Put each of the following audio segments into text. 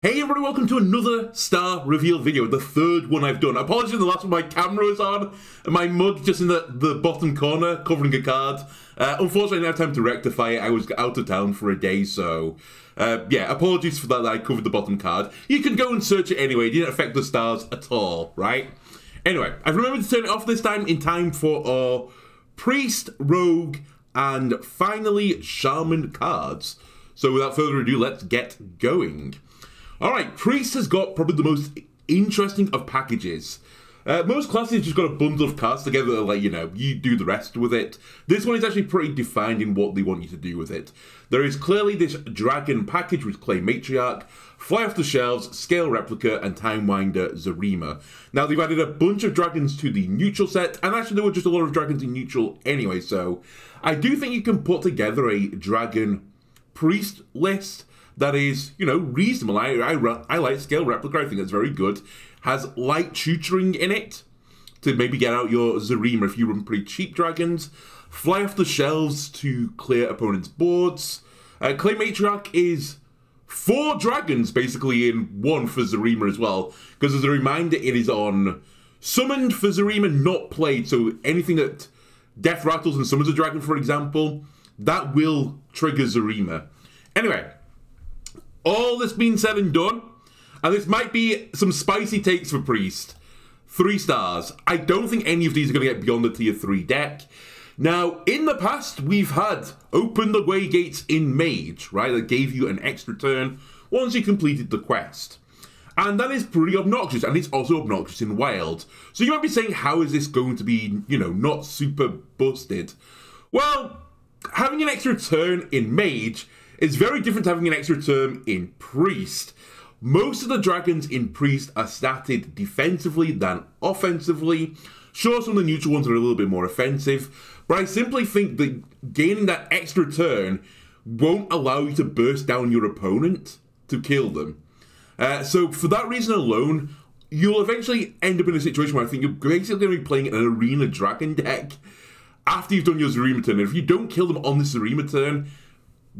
Hey everybody, welcome to another star reveal video, the third one I've done. Apologies the last one, my camera was on, and my mug just in the, the bottom corner, covering a card. Uh, unfortunately, I didn't have time to rectify it, I was out of town for a day, so... Uh, yeah, apologies for that, that I covered the bottom card. You can go and search it anyway, it didn't affect the stars at all, right? Anyway, I've remembered to turn it off this time in time for our Priest, Rogue, and finally Shaman cards. So without further ado, let's get going. All right, Priest has got probably the most interesting of packages. Uh, most classes just got a bundle of cards together that like, you know, you do the rest with it. This one is actually pretty defined in what they want you to do with it. There is clearly this Dragon package with Clay Matriarch, Fly Off the Shelves, Scale Replica, and Timewinder Zarima. Now, they've added a bunch of dragons to the neutral set, and actually there were just a lot of dragons in neutral anyway, so I do think you can put together a Dragon Priest list that is, you know, reasonable. I, I, I like Scale Replica, I think it's very good. Has light tutoring in it to maybe get out your Zarima if you run pretty cheap dragons. Fly off the shelves to clear opponents' boards. Uh, Clay Matriarch is four dragons basically in one for Zarima as well. Because as a reminder, it is on summoned for Zarima, not played. So anything that death rattles and summons a dragon, for example, that will trigger Zarima. Anyway, all this being said and done, and this might be some spicy takes for Priest. Three stars. I don't think any of these are going to get beyond the tier 3 deck. Now, in the past, we've had Open the Way Gates in Mage, right? That gave you an extra turn once you completed the quest. And that is pretty obnoxious, and it's also obnoxious in Wild. So you might be saying, how is this going to be, you know, not super busted? Well, having an extra turn in Mage is very different to having an extra turn in Priest. Most of the dragons in Priest are statted defensively than offensively. Sure, some of the neutral ones are a little bit more offensive, but I simply think that gaining that extra turn won't allow you to burst down your opponent to kill them. Uh, so for that reason alone, you'll eventually end up in a situation where I think you're basically going to be playing an arena dragon deck after you've done your Zarima turn. And if you don't kill them on the Zarima turn,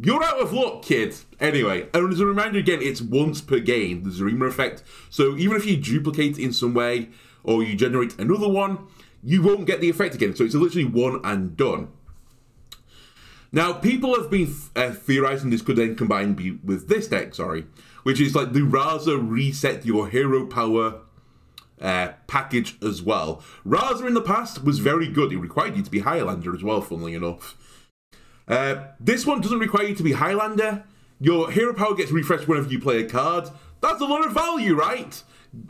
you're out of luck, kid. Anyway, and as a reminder again, it's once per game, the Zarima effect. So even if you duplicate in some way, or you generate another one, you won't get the effect again. So it's literally one and done. Now, people have been uh, theorizing this could then combine be with this deck, sorry, which is like the Raza reset your hero power uh, package as well. Raza in the past was very good. It required you to be Highlander as well, funnily enough. Uh, this one doesn't require you to be Highlander. Your hero power gets refreshed whenever you play a card. That's a lot of value, right?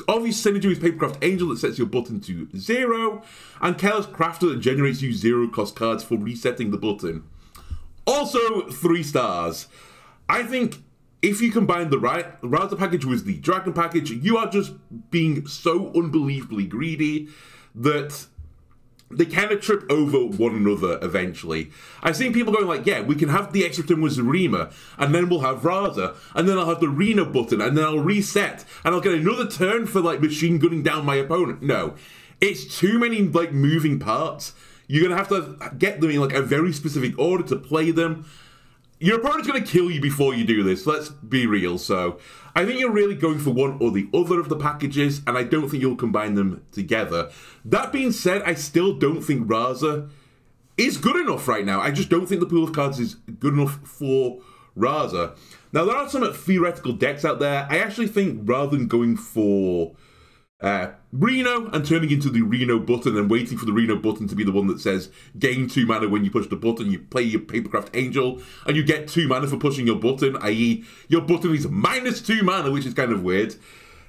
Obvious synergy with Papercraft Angel that sets your button to zero, and Chaos Crafter that generates you zero cost cards for resetting the button. Also, three stars. I think if you combine the right router package with the dragon package, you are just being so unbelievably greedy that they kind of trip over one another eventually. I've seen people going like, yeah, we can have the extra turn with Zarima, and then we'll have Raza, and then I'll have the Reno button, and then I'll reset, and I'll get another turn for like machine gunning down my opponent. No. It's too many like moving parts. You're gonna have to get them in like a very specific order to play them. Your opponent's gonna kill you before you do this, let's be real. So I think you're really going for one or the other of the packages, and I don't think you'll combine them together. That being said, I still don't think Raza is good enough right now. I just don't think the pool of cards is good enough for Raza. Now, there are some theoretical decks out there. I actually think rather than going for uh, Reno and turning into the Reno button and waiting for the Reno button to be the one that says gain two mana when you push the button. You play your Papercraft Angel and you get two mana for pushing your button, i.e., your button is minus two mana, which is kind of weird.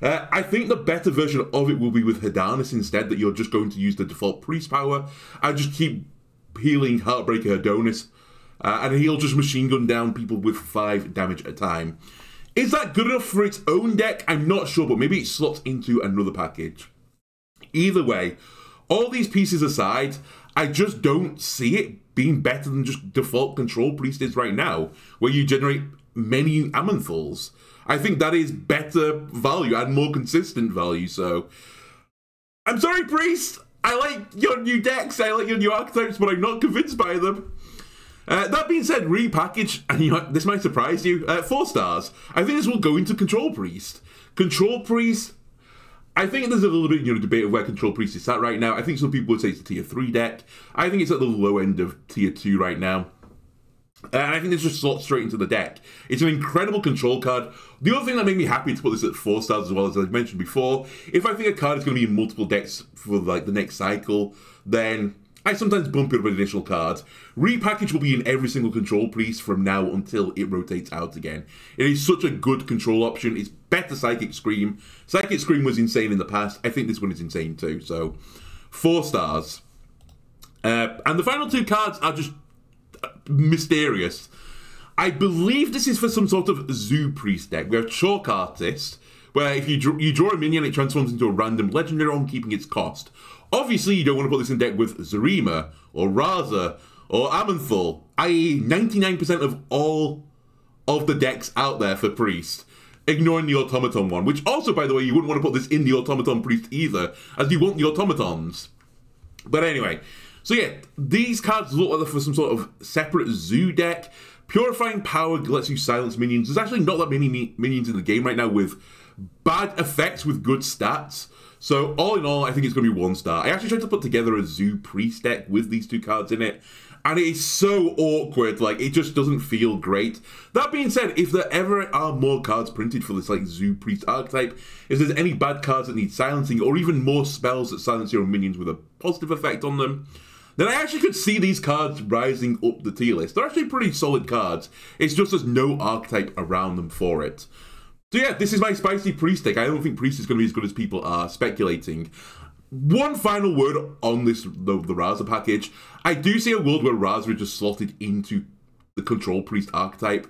Uh, I think the better version of it will be with Adonis instead, that you're just going to use the default priest power and just keep healing Heartbreaker Adonis. Uh, and he'll just machine gun down people with five damage at a time. Is that good enough for its own deck? I'm not sure, but maybe it slots into another package. Either way, all these pieces aside, I just don't see it being better than just default control priest is right now, where you generate many Aman'Thuls. I think that is better value and more consistent value, so... I'm sorry, priest! I like your new decks, I like your new archetypes, but I'm not convinced by them. Uh, that being said, repackage, and you this might surprise you, uh, four stars. I think this will go into Control Priest. Control Priest, I think there's a little bit, you know, debate of where Control Priest is at right now. I think some people would say it's a tier 3 deck. I think it's at the low end of tier 2 right now. Uh, and I think this just slots straight into the deck. It's an incredible control card. The other thing that made me happy to put this at four stars as well, as I mentioned before, if I think a card is going to be in multiple decks for like the next cycle, then I sometimes bump it with an additional card. Repackage will be in every single control piece from now until it rotates out again. It is such a good control option. It's better Psychic Scream. Psychic Scream was insane in the past. I think this one is insane too. So, four stars. Uh, and the final two cards are just uh, mysterious. I believe this is for some sort of Zoo Priest deck. We have Chalk Artist, where if you draw, you draw a minion, it transforms into a random legendary on keeping its cost. Obviously, you don't want to put this in deck with Zarima or Raza or Aman'Thul, i.e., 99% of all of the decks out there for Priest, ignoring the Automaton one, which also, by the way, you wouldn't want to put this in the Automaton Priest either, as you want the Automatons. But anyway, so yeah, these cards look like for some sort of separate zoo deck. Purifying Power lets you silence minions. There's actually not that many minions in the game right now with bad effects with good stats. So all in all, I think it's going to be one star. I actually tried to put together a Zoo Priest deck with these two cards in it, and it is so awkward. Like it just doesn't feel great. That being said, if there ever are more cards printed for this like Zoo Priest archetype, if there's any bad cards that need silencing, or even more spells that silence your minions with a positive effect on them, then I actually could see these cards rising up the tier list. They're actually pretty solid cards. It's just there's no archetype around them for it. So yeah, this is my spicy priest deck. I don't think priest is going to be as good as people are speculating. One final word on this the, the Raza package. I do see a world where Raza is just slotted into the control priest archetype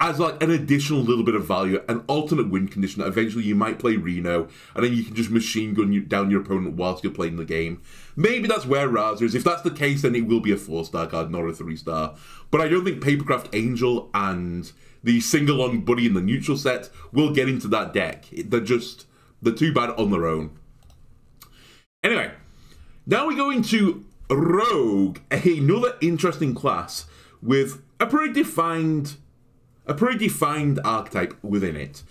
as like an additional little bit of value, an alternate win condition that eventually you might play Reno, and then you can just machine gun you, down your opponent whilst you're playing the game. Maybe that's where Raza is. If that's the case, then it will be a four star card, not a three star. But I don't think Papercraft Angel and the single on buddy in the neutral set will get into that deck. They're just they're too bad on their own. Anyway, now we go into Rogue, another interesting class with a pretty defined a pretty defined archetype within it.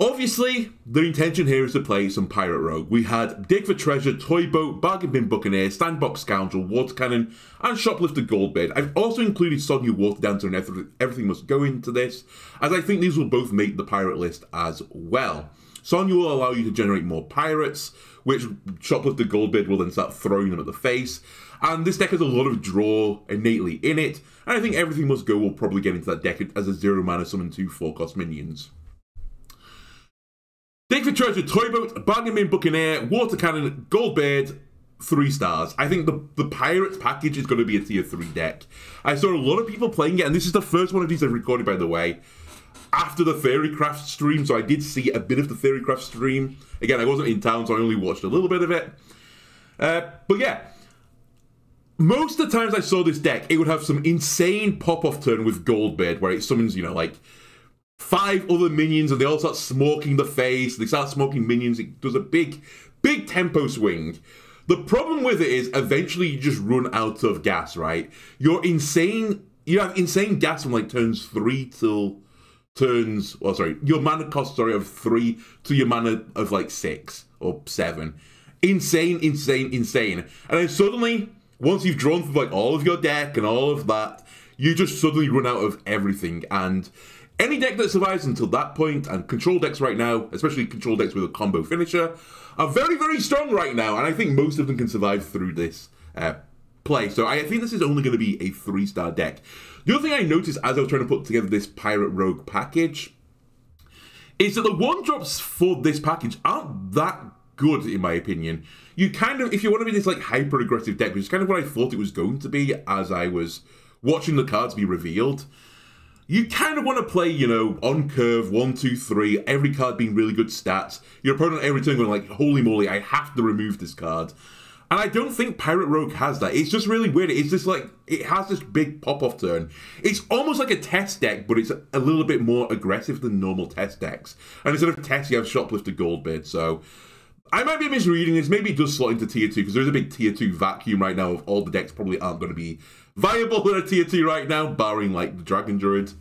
Obviously, the intention here is to play some Pirate Rogue. We had Dig for Treasure, Toy Boat, Bargain Bin Buccaneer, Sandbox Scoundrel, Water Cannon, and Shoplifter Goldbeard. I've also included Sonya Water Dancer and everything, must go into this, as I think these will both make the pirate list as well. Sonya will allow you to generate more pirates, which Shoplifter Goldbeard will then start throwing them at the face. And this deck has a lot of draw innately in it, and I think Everything Must Go will probably get into that deck as a zero mana summon two four cost minions. For Treasure, Toy Boat, Bargain Bin Buccaneer, Water Cannon, Goldbeard, three stars. I think the, the Pirates package is going to be a tier three deck. I saw a lot of people playing it, and this is the first one of these I've recorded, by the way, after the Theorycraft stream, so I did see a bit of the Theorycraft stream. Again, I wasn't in town, so I only watched a little bit of it. Uh, but yeah, most of the times I saw this deck, it would have some insane pop-off turn with Goldbeard, where it summons, you know, like five other minions and they all start smoking the face. They start smoking minions. It does a big, big tempo swing. The problem with it is eventually you just run out of gas, right? You're insane. You have insane gas from like turns three till turns. Oh, sorry. Your mana cost, sorry, of three to your mana of like six or seven. Insane, insane, insane. And then suddenly, once you've drawn through like all of your deck and all of that, you just suddenly run out of everything. And any deck that survives until that point, and control decks right now, especially control decks with a combo finisher, are very, very strong right now, and I think most of them can survive through this uh, play. So I think this is only going to be a three-star deck. The other thing I noticed as I was trying to put together this Pirate Rogue package is that the one-drops for this package aren't that good, in my opinion. You kind of, if you want to be this like hyper-aggressive deck, which is kind of what I thought it was going to be as I was watching the cards be revealed, you kind of want to play, you know, on curve, one, two, three, every card being really good stats. Your opponent every turn going like, holy moly, I have to remove this card. And I don't think Pirate Rogue has that. It's just really weird. It's just like, it has this big pop-off turn. It's almost like a Tess deck, but it's a little bit more aggressive than normal Tess decks. And instead of Tess, you have Shoplifter Goldbeard. So I might be misreading this. Maybe it does slot into tier 2 because there's a big tier 2 vacuum right now of all the decks probably aren't going to be viable in a tier 2 right now, barring like the Dragon Druid.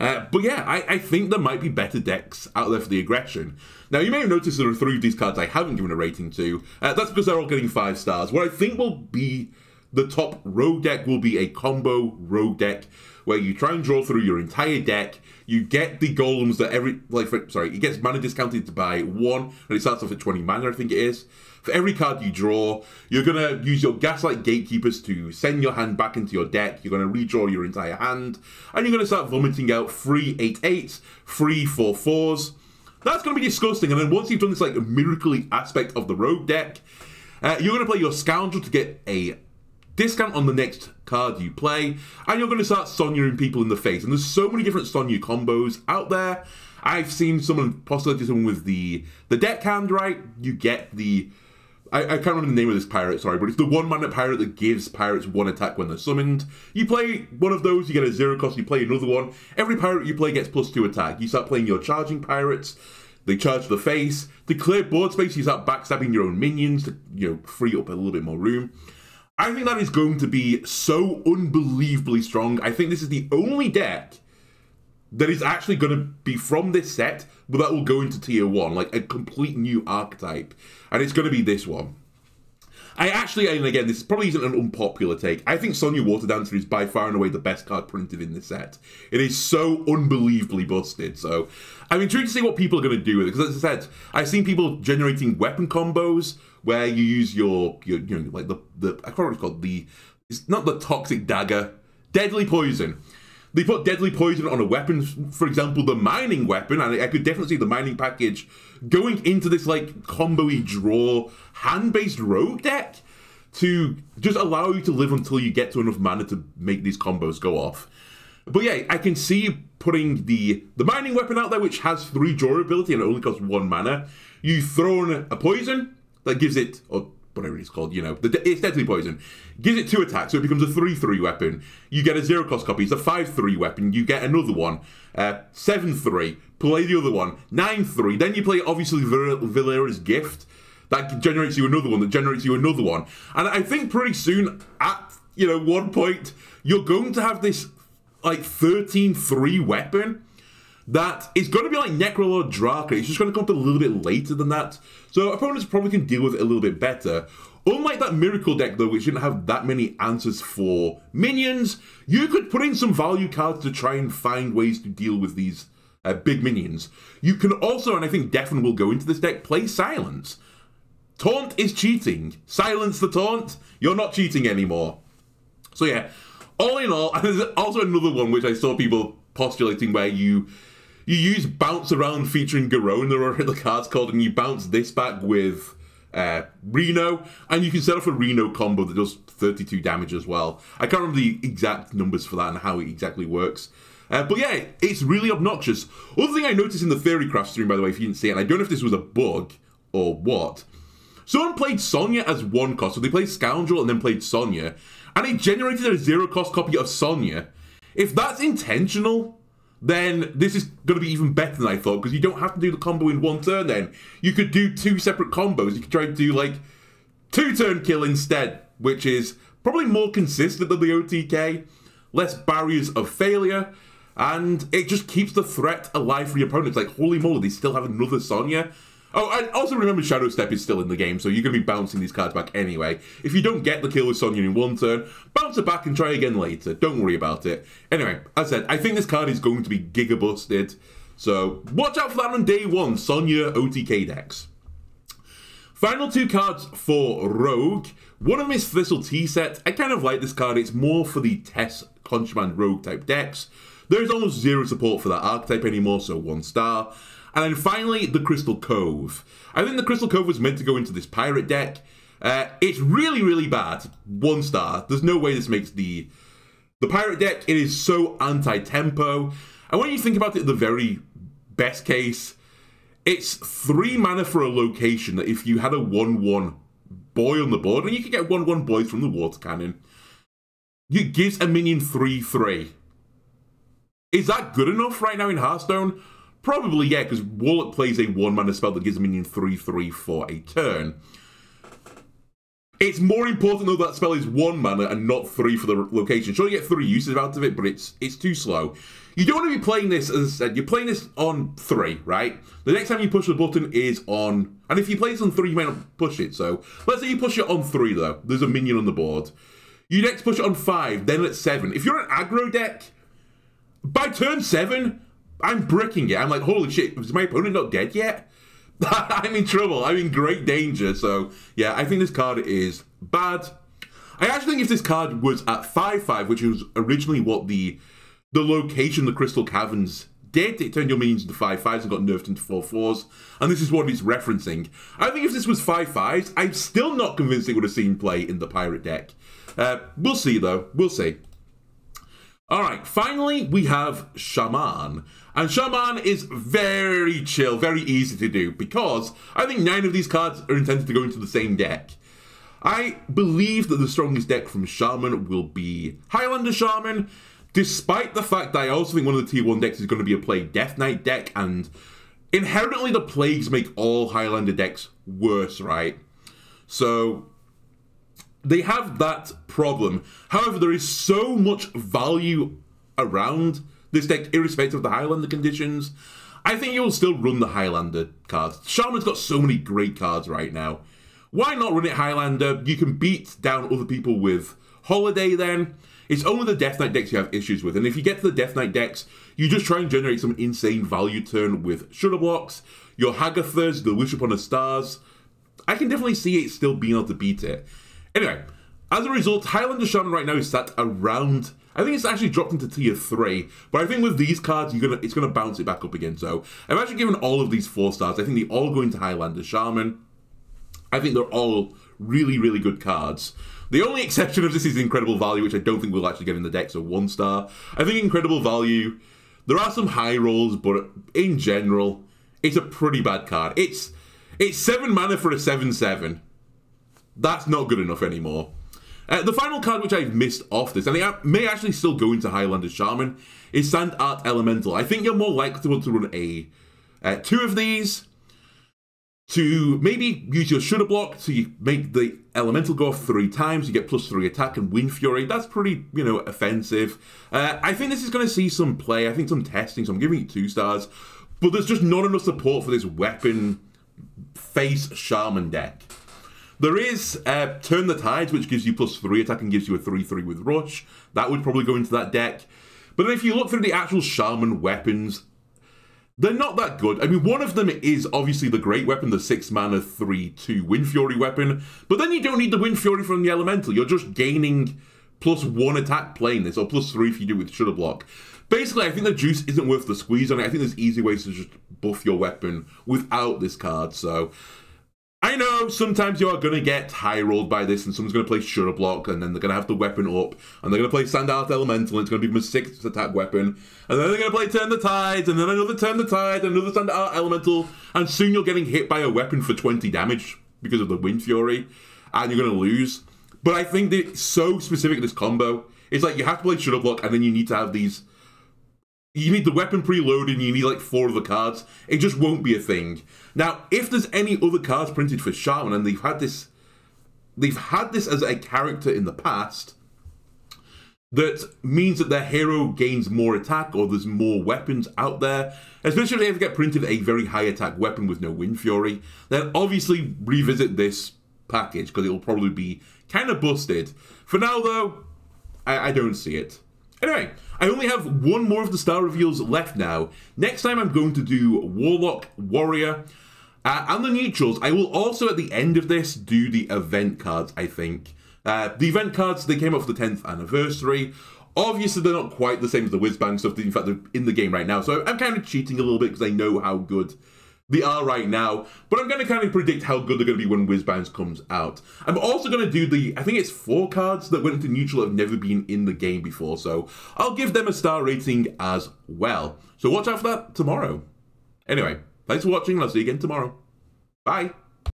Uh, but yeah, I, I, think there might be better decks out there for the aggression. Now, you may have noticed there are three of these cards I haven't given a rating to. Uh, that's because they're all getting five stars. What I think will be the top rogue deck will be a combo rogue deck where you try and draw through your entire deck. You get the golems that every like for, sorry, it gets mana discounted by one, and it starts off at 20 mana, I think it is. For every card you draw, you're gonna use your Gaslight Gatekeepers to send your hand back into your deck. You're gonna redraw your entire hand, and you're gonna start vomiting out free 8 8s, free 4 4s. That's gonna be disgusting. And then once you've done this like miracly aspect of the rogue deck, uh, you're gonna play your Scoundrel to get a discount on the next card you play, and you're going to start Sonyaing people in the face. And there's so many different Sonya combos out there. I've seen someone postulated someone with the the deck hand right. You get the I, I, can't remember the name of this pirate, sorry, but it's the one mana pirate that gives pirates one attack when they're summoned. You play one of those, you get a zero cost, you play another one. Every pirate you play gets plus two attack. You start playing your charging pirates, they charge the face. To clear board space, you start backstabbing your own minions to you know free up a little bit more room. I think that is going to be so unbelievably strong. I think this is the only deck that is actually going to be from this set, but that will go into tier one, like a complete new archetype. And it's going to be this one. I actually, and again, this probably isn't an unpopular take. I think Sonya Water Dancer is by far and away the best card printed in this set. It is so unbelievably busted. So I'm intrigued to see what people are going to do with it. Because as I said, I've seen people generating weapon combos where you use your, your you know, like the, the I can't remember what it's called, the, it's not the toxic dagger, deadly poison. They put deadly poison on a weapon, for example, the mining weapon, and I could definitely see the mining package going into this like combo-y draw hand-based rogue deck to just allow you to live until you get to enough mana to make these combos go off. But yeah, I can see putting the the mining weapon out there, which has three durability and it only costs one mana. You throw in a poison, that gives it, or whatever it's called, you know, the, it's deadly poison. Gives it two attacks, so it becomes a 3 3 weapon. You get a zero cost copy, it's a 5 3 weapon. You get another one, uh, 7 3. Play the other one, 9 3. Then you play, obviously, Valeera's Gift. That generates you another one, that generates you another one. And I think pretty soon, at, you know, one point, you're going to have this, like, 13 3 weapon that is going to be like Necrolord Draka. It's just going to come up a little bit later than that. So opponents probably can deal with it a little bit better. Unlike that Miracle deck, though, which didn't have that many answers for minions, you could put in some value cards to try and find ways to deal with these uh, big minions. You can also, and I think Defin will go into this deck, play Silence. Taunt is cheating. Silence the taunt. You're not cheating anymore. So yeah, all in all, and there's also another one which I saw people postulating where you you use bounce around featuring Garona or the card's called, and you bounce this back with uh, Reno, and you can set off a Reno combo that does 32 damage as well. I can't remember the exact numbers for that and how it exactly works. Uh, but yeah, it's really obnoxious. Other thing I noticed in the Theorycraft stream, by the way, if you didn't see it, and I don't know if this was a bug or what, someone played Sonya as one cost. So they played Scoundrel and then played Sonya, and it generated a zero cost copy of Sonya. If that's intentional, then this is going to be even better than I thought because you don't have to do the combo in one turn. Then you could do two separate combos. You could try to do like two turn kill instead, which is probably more consistent than the OTK, less barriers of failure, and it just keeps the threat alive for your opponents. Like holy moly, they still have another Sonya. Oh, and also remember Shadow Step is still in the game, so you're going to be bouncing these cards back anyway. If you don't get the kill with Sonya in one turn, bounce it back and try again later. Don't worry about it. Anyway, as I said, I think this card is going to be giga busted, so watch out for that on day one, Sonya OTK decks. Final two cards for Rogue. One of them is Thistle Tea set. I kind of like this card. It's more for the Tess Contraband Rogue type decks. There's almost zero support for that archetype anymore, so one star. And then finally, the Crystal Cove. I think the Crystal Cove was meant to go into this pirate deck. Uh, it's really, really bad. One star. There's no way this makes the the pirate deck. It is so anti-tempo. And when you think about it, the very best case, it's three mana for a location that if you had a 1-1 boy on the board, and you could get 1-1 boys from the water cannon, it gives a minion 3-3. Is that good enough right now in Hearthstone? Probably, yeah, because Warlock plays a one mana spell that gives a minion 3 3 for a turn. It's more important though that spell is one mana and not three for the location. Sure, you get three uses out of it, but it's it's too slow. You don't want to be playing this, as I said, you're playing this on three, right? The next time you push the button is on, and if you play this on three, you might not push it. So let's say you push it on three though. There's a minion on the board. You next push it on five, then at seven. If you're an aggro deck, by turn seven, I'm bricking it. I'm like, holy shit, is my opponent not dead yet? I'm in trouble. I'm in great danger. So, yeah, I think this card is bad. I actually think if this card was at 5-5, which was originally what the the location the Crystal Caverns did, it turned your minions into 5-5s and got nerfed into 4-4s, and this is what it's referencing. I think if this was 5-5s, I'm still not convinced it would have seen play in the Pirate deck. Uh, we'll see, though. We'll see. Alright, finally, we have Shaman. And Shaman is very chill, very easy to do, because I think nine of these cards are intended to go into the same deck. I believe that the strongest deck from Shaman will be Highlander Shaman, despite the fact that I also think one of the T1 decks is going to be a Plague Death Knight deck, and inherently the Plagues make all Highlander decks worse, right? So, they have that problem. However, there is so much value around this deck, irrespective of the Highlander conditions. I think you'll still run the Highlander cards. Shaman's got so many great cards right now. Why not run it Highlander? You can beat down other people with Holiday then. It's only the Death Knight decks you have issues with. And if you get to the Death Knight decks, you just try and generate some insane value turn with Shudder Blocks, your Hagathas, the Wish Upon the Stars. I can definitely see it still being able to beat it. Anyway, as a result, Highlander Shaman right now is sat around. I think it's actually dropped into tier three, but I think with these cards, you're gonna it's gonna bounce it back up again. So I've actually given all of these four stars. I think they all go into Highlander Shaman. I think they're all really, really good cards. The only exception of this is Incredible Value, which I don't think we'll actually get in the deck, so one star. I think Incredible Value, there are some high rolls, but in general, it's a pretty bad card. It's it's seven mana for a 7-7. That's not good enough anymore. Uh, the final card which I've missed off this, and it may actually still go into Highlander Shaman, is Sand Art Elemental. I think you're more likely to want to run a uh, two of these to maybe use your Shudder Block to make the Elemental go off three times. You get plus three attack and Wind Fury. That's pretty, you know, offensive. Uh, I think this is going to see some play. I think some testing, so I'm giving it two stars. But there's just not enough support for this weapon face Shaman deck. There is uh, Turn the Tides, which gives you plus 3 attack and gives you a 3-3 with Rush. That would probably go into that deck. But if you look through the actual Shaman weapons, they're not that good. I mean, one of them is obviously the great weapon, the 6 mana 3-2 Wind Fury weapon. But then you don't need the Wind Fury from the Elemental. You're just gaining plus 1 attack playing this, or plus 3 if you do with Shudder Block. Basically, I think the juice isn't worth the squeeze on it. I think there's easy ways to just buff your weapon without this card. So I know sometimes you are going to get high rolled by this, and someone's going to play Shudder Block, and then they're going to have the weapon up, and they're going to play Sand Art Elemental, and it's going to be my sixth attack weapon, and then they're going to play Turn the Tides, and then another Turn the Tide, and another Sand Art Elemental, and soon you're getting hit by a weapon for 20 damage because of the Wind Fury, and you're going to lose. But I think that it's so specific, this combo. It's like you have to play Shudder Block, and then you need to have these you need the weapon preloaded and you need like four of the cards. It just won't be a thing. Now, if there's any other cards printed for Shaman and they've had this they've had this as a character in the past, that means that their hero gains more attack or there's more weapons out there, especially if they ever get printed a very high attack weapon with no Wind Fury, then obviously revisit this package because it'll probably be kind of busted. For now though, I, I don't see it. Anyway, I only have one more of the star reveals left now. Next time I'm going to do Warlock, Warrior, uh, and the neutrals. I will also, at the end of this, do the event cards, I think. Uh, the event cards, they came out for the 10th anniversary. Obviously, they're not quite the same as the Whizbang stuff. In fact, they're in the game right now. So I'm kind of cheating a little bit because I know how good they are right now. But I'm going to kind of predict how good they're going to be when Whizbangs comes out. I'm also going to do the, I think it's four cards that went into neutral have never been in the game before. So I'll give them a star rating as well. So watch out for that tomorrow. Anyway, thanks for watching. I'll see you again tomorrow. Bye.